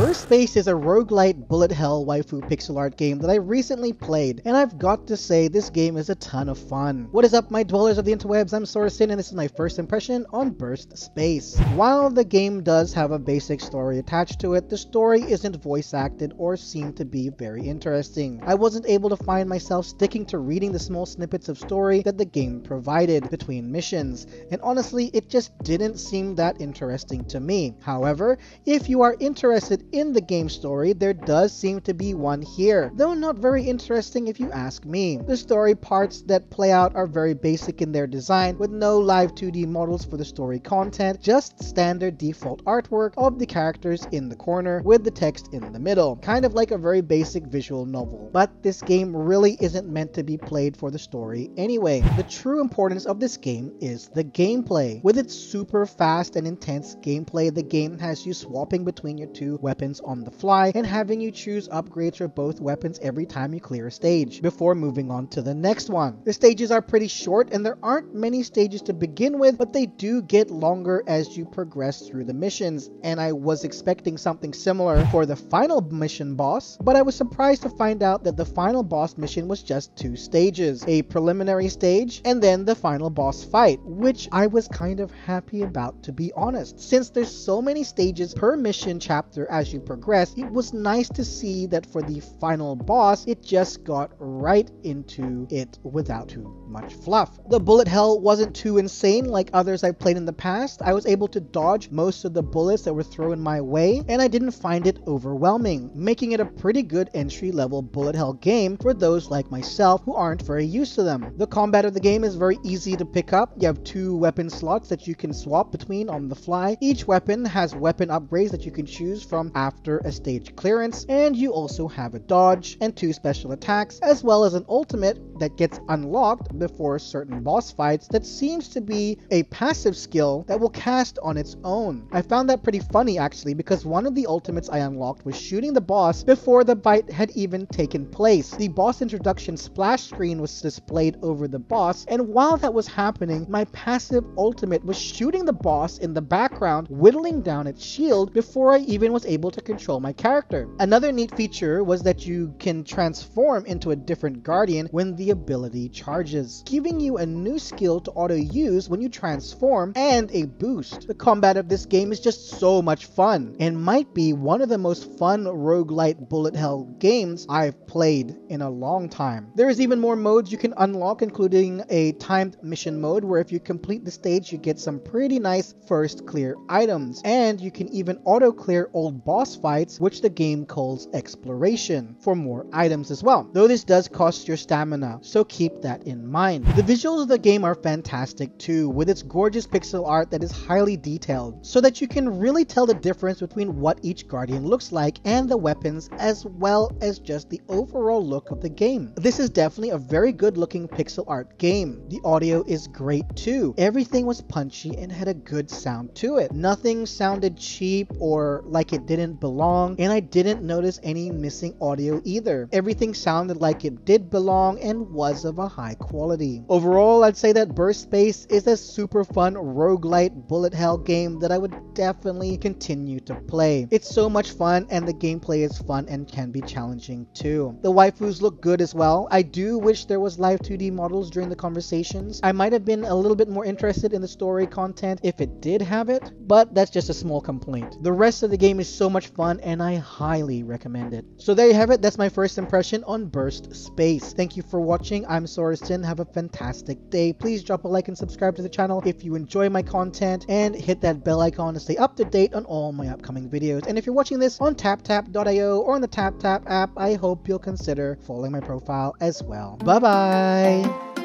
Burst Space is a roguelite bullet hell waifu pixel art game that I recently played, and I've got to say this game is a ton of fun. What is up my dwellers of the interwebs, I'm Sora Synn and this is my first impression on Burst Space. While the game does have a basic story attached to it, the story isn't voice acted or seemed to be very interesting. I wasn't able to find myself sticking to reading the small snippets of story that the game provided between missions, and honestly it just didn't seem that interesting to me. However, if you are interested in the game story, there does seem to be one here, though not very interesting if you ask me. The story parts that play out are very basic in their design, with no live 2D models for the story content, just standard default artwork of the characters in the corner with the text in the middle, kind of like a very basic visual novel. But this game really isn't meant to be played for the story anyway. The true importance of this game is the gameplay. With its super fast and intense gameplay, the game has you swapping between your two weapons on the fly and having you choose upgrades for both weapons every time you clear a stage before moving on to the next one. The stages are pretty short and there aren't many stages to begin with, but they do get longer as you progress through the missions. And I was expecting something similar for the final mission boss, but I was surprised to find out that the final boss mission was just two stages a preliminary stage and then the final boss fight, which I was kind of happy about to be honest. Since there's so many stages per mission chapter as you progress, it was nice to see that for the final boss, it just got right into it without too much fluff. The bullet hell wasn't too insane like others I've played in the past. I was able to dodge most of the bullets that were thrown my way, and I didn't find it overwhelming, making it a pretty good entry level bullet hell game for those like myself who aren't very used to them. The combat of the game is very easy to pick up. You have two weapon slots that you can swap between on the fly. Each weapon has weapon upgrades that you can choose from after a stage clearance, and you also have a dodge and two special attacks, as well as an ultimate that gets unlocked before certain boss fights that seems to be a passive skill that will cast on its own. I found that pretty funny actually because one of the ultimates I unlocked was shooting the boss before the fight had even taken place. The boss introduction splash screen was displayed over the boss, and while that was happening, my passive ultimate was shooting the boss in the background, whittling down its shield before I even was able to control my character. Another neat feature was that you can transform into a different guardian when the ability charges, giving you a new skill to auto use when you transform and a boost. The combat of this game is just so much fun and might be one of the most fun roguelite bullet hell games I've played in a long time. There is even more modes you can unlock including a timed mission mode where if you complete the stage you get some pretty nice first clear items and you can even auto clear old boss fights which the game calls exploration for more items as well. Though this does cost your stamina so keep that in mind. The visuals of the game are fantastic too, with its gorgeous pixel art that is highly detailed, so that you can really tell the difference between what each Guardian looks like and the weapons, as well as just the overall look of the game. This is definitely a very good looking pixel art game. The audio is great too. Everything was punchy and had a good sound to it. Nothing sounded cheap or like it didn't belong, and I didn't notice any missing audio either. Everything sounded like it did belong and was of a high quality. Overall, I'd say that Burst Space is a super fun roguelite bullet hell game that I would definitely continue to play. It's so much fun and the gameplay is fun and can be challenging too. The waifus look good as well. I do wish there was live 2D models during the conversations. I might have been a little bit more interested in the story content if it did have it, but that's just a small complaint. The rest of the game is so much fun and I highly recommend it. So there you have it. That's my first impression on Burst Space. Thank you for watching. I'm Sora Synn. Have a fantastic day. Please drop a like and subscribe to the channel if you enjoy my content and hit that bell icon to stay up to date on all my upcoming videos. And if you're watching this on TapTap.io or on the TapTap app, I hope you'll consider following my profile as well. Bye bye!